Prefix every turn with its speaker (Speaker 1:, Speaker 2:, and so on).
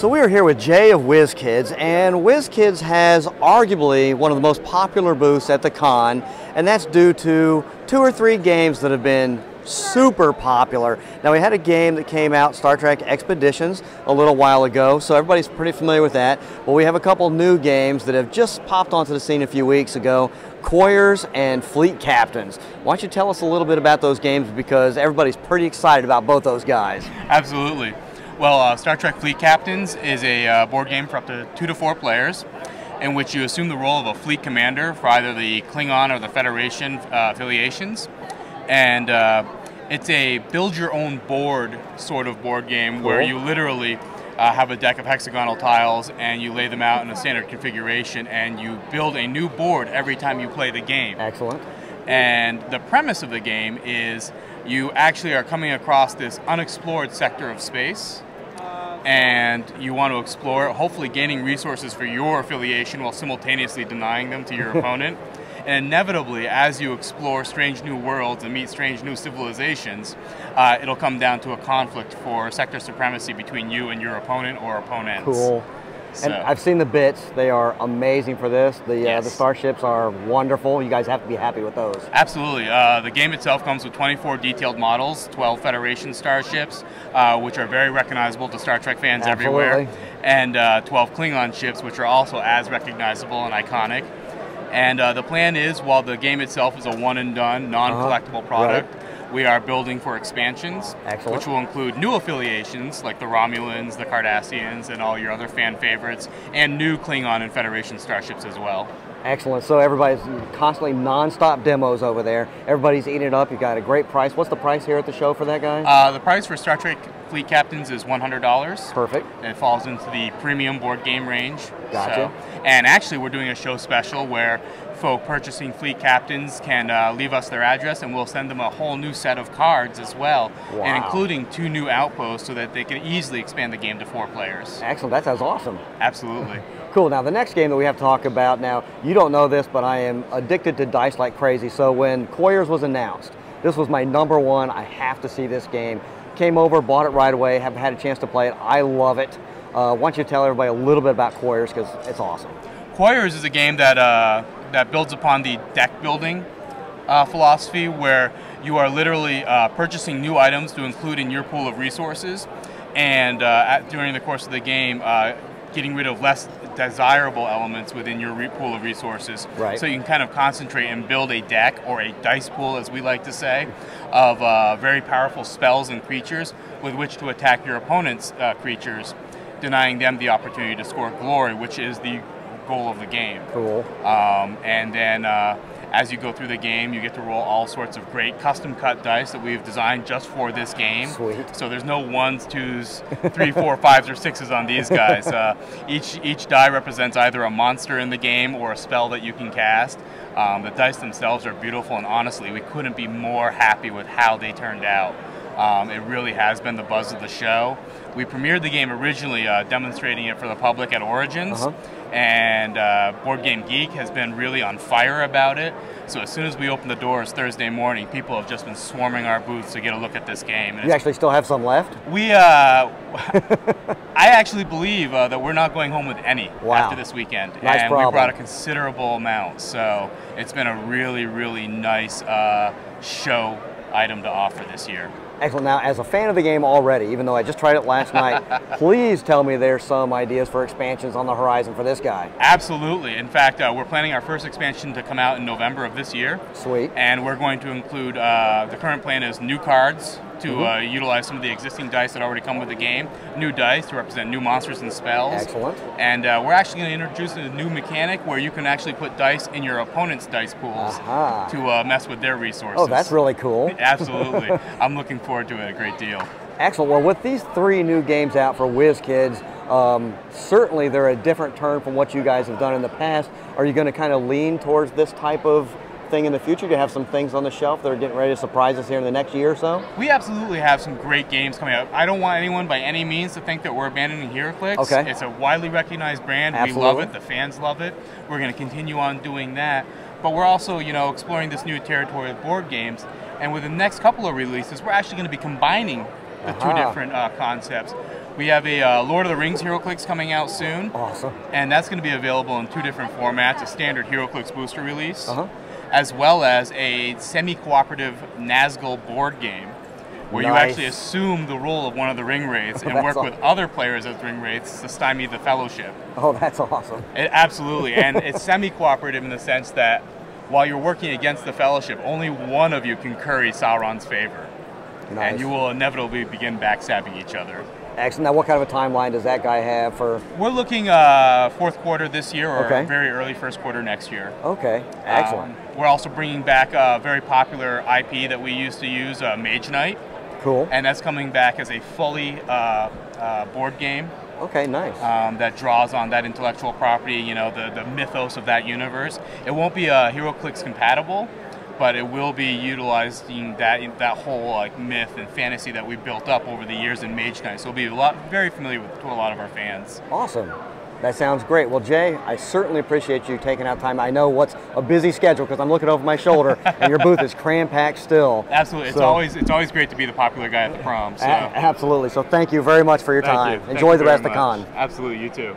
Speaker 1: So we are here with Jay of WizKids, and WizKids has arguably one of the most popular booths at the con, and that's due to two or three games that have been super popular. Now we had a game that came out, Star Trek Expeditions, a little while ago, so everybody's pretty familiar with that. But we have a couple new games that have just popped onto the scene a few weeks ago, Quarriors and Fleet Captains. Why don't you tell us a little bit about those games because everybody's pretty excited about both those guys.
Speaker 2: Absolutely. Well, uh, Star Trek Fleet Captains is a uh, board game for up to two to four players in which you assume the role of a fleet commander for either the Klingon or the Federation uh, affiliations. And uh, it's a build your own board sort of board game cool. where you literally uh, have a deck of hexagonal tiles and you lay them out in a standard configuration and you build a new board every time you play the game.
Speaker 1: Excellent.
Speaker 2: And the premise of the game is you actually are coming across this unexplored sector of space and you want to explore hopefully gaining resources for your affiliation while simultaneously denying them to your opponent. And inevitably, as you explore strange new worlds and meet strange new civilizations, uh, it'll come down to a conflict for sector supremacy between you and your opponent or opponents.
Speaker 1: Cool. So. And I've seen the bits. They are amazing for this. The, yes. uh, the starships are wonderful. You guys have to be happy with those.
Speaker 2: Absolutely. Uh, the game itself comes with 24 detailed models, 12 Federation starships, uh, which are very recognizable to Star Trek fans
Speaker 1: Absolutely.
Speaker 2: everywhere, and uh, 12 Klingon ships, which are also as recognizable and iconic. And uh, the plan is, while the game itself is a one and done, non collectible uh-huh. product, right we are building for expansions,
Speaker 1: Excellent.
Speaker 2: which will include new affiliations like the Romulans, the Cardassians, and all your other fan favorites, and new Klingon and Federation starships as well.
Speaker 1: Excellent. So everybody's constantly non-stop demos over there. Everybody's eating it up. You got a great price. What's the price here at the show for that guy?
Speaker 2: Uh, the price for Star Trek Fleet Captains is $100.
Speaker 1: Perfect.
Speaker 2: It falls into the premium board game range.
Speaker 1: Gotcha.
Speaker 2: So, and actually, we're doing a show special where folk purchasing fleet captains can uh, leave us their address and we'll send them a whole new set of cards as well,
Speaker 1: wow.
Speaker 2: and including two new outposts so that they can easily expand the game to four players.
Speaker 1: Excellent, that sounds awesome.
Speaker 2: Absolutely.
Speaker 1: cool, now the next game that we have to talk about now, you don't know this, but I am addicted to dice like crazy. So when Quarriors was announced, this was my number one, I have to see this game. Came over, bought it right away, haven't had a chance to play it. I love it. Uh, why don't you tell everybody a little bit about Quarriors because it's awesome.
Speaker 2: Quarriors is a game that uh, that builds upon the deck building uh, philosophy, where you are literally uh, purchasing new items to include in your pool of resources, and uh, at, during the course of the game, uh, getting rid of less desirable elements within your pool of resources.
Speaker 1: Right.
Speaker 2: So you can kind of concentrate and build a deck or a dice pool, as we like to say, of uh, very powerful spells and creatures with which to attack your opponent's uh, creatures, denying them the opportunity to score glory, which is the goal of the game.
Speaker 1: Cool.
Speaker 2: Um, and then uh, as you go through the game, you get to roll all sorts of great custom cut dice that we've designed just for this game.
Speaker 1: Sweet.
Speaker 2: So there's no ones, twos, three, four, fives, or sixes on these guys. Uh, each each die represents either a monster in the game or a spell that you can cast. Um, the dice themselves are beautiful, and honestly, we couldn't be more happy with how they turned out. Um, it really has been the buzz of the show. We premiered the game originally uh, demonstrating it for the public at Origins.
Speaker 1: Uh-huh
Speaker 2: and uh, Board Game Geek has been really on fire about it. So as soon as we open the doors Thursday morning, people have just been swarming our booths to get a look at this game.
Speaker 1: And you actually still have some left?
Speaker 2: We, uh, I actually believe uh, that we're not going home with any
Speaker 1: wow.
Speaker 2: after this weekend,
Speaker 1: nice
Speaker 2: and
Speaker 1: problem.
Speaker 2: we brought a considerable amount. So it's been a really, really nice uh, show item to offer this year.
Speaker 1: Excellent. Now, as a fan of the game already, even though I just tried it last night, please tell me there's some ideas for expansions on the horizon for this guy.
Speaker 2: Absolutely. In fact, uh, we're planning our first expansion to come out in November of this year.
Speaker 1: Sweet.
Speaker 2: And we're going to include, uh, the current plan is new cards, to mm -hmm. uh, utilize some of the existing dice that already come with the game, new dice to represent new monsters and spells.
Speaker 1: Excellent.
Speaker 2: And uh, we're actually going to introduce a new mechanic where you can actually put dice in your opponent's dice pools
Speaker 1: -huh.
Speaker 2: to uh, mess with their resources.
Speaker 1: Oh, that's really cool.
Speaker 2: Absolutely. I'm looking forward to it a great deal.
Speaker 1: Excellent. Well, with these three new games out for WizKids, um, certainly they're a different turn from what you guys have done in the past. Are you going to kind of lean towards this type of thing in the future? Do you have some things on the shelf that are getting ready to surprise us here in the next year or so?
Speaker 2: We absolutely have some great games coming up. I don't want anyone by any means to think that we're abandoning HeroClix.
Speaker 1: Okay.
Speaker 2: It's a widely recognized brand.
Speaker 1: Absolutely.
Speaker 2: We love it. The fans love it. We're going to continue on doing that. But we're also, you know, exploring this new territory of board games. And with the next couple of releases, we're actually going to be combining the two different uh, concepts. We have a uh, Lord of the Rings HeroClix coming out soon,
Speaker 1: Awesome.
Speaker 2: and that's going to be available in two different formats: a standard HeroClix booster release,
Speaker 1: Uh-huh.
Speaker 2: As well as a semi-cooperative Nazgul board game. Where you actually assume the role of one of the ring wraiths and work
Speaker 1: aw-
Speaker 2: with other players as ring wraiths to stymie the fellowship.
Speaker 1: Oh, that's awesome.
Speaker 2: It, absolutely, and it's semi-cooperative in the sense that while you're working against the Fellowship, only one of you can curry Sauron's favor,
Speaker 1: Nice.
Speaker 2: and you will inevitably begin backstabbing each other.
Speaker 1: Excellent. Now, what kind of a timeline does that guy have for?
Speaker 2: We're looking uh, fourth quarter this year, or
Speaker 1: Okay.
Speaker 2: very early first quarter next year.
Speaker 1: Okay, excellent.
Speaker 2: Um, we're also bringing back a very popular IP that we used to use, uh, Mage Knight,
Speaker 1: cool.
Speaker 2: and that's coming back as a fully uh, uh, board game
Speaker 1: Okay, nice.
Speaker 2: um, that draws on that intellectual property, you know, the, the mythos of that universe. It won't be uh, HeroClix compatible, but it will be utilizing that that whole like myth and fantasy that we built up over the years in Mage Knight. So it'll be a lot very familiar with to a lot of our fans.
Speaker 1: Awesome. That sounds great. Well, Jay, I certainly appreciate you taking out time. I know what's a busy schedule because I'm looking over my shoulder and your booth is cram packed still.
Speaker 2: Absolutely, it's always it's always great to be the popular guy at the prom. So
Speaker 1: absolutely. So thank you very much for your
Speaker 2: thank
Speaker 1: time.
Speaker 2: you.
Speaker 1: Enjoy the rest of the con.
Speaker 2: Absolutely, you too.